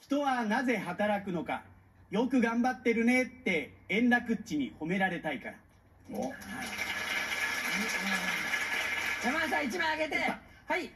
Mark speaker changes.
Speaker 1: 人はなぜ働くのか？よく頑張ってるねって円楽っちに褒められたいから。お、はい。
Speaker 2: 山田さん1枚あげて。はい。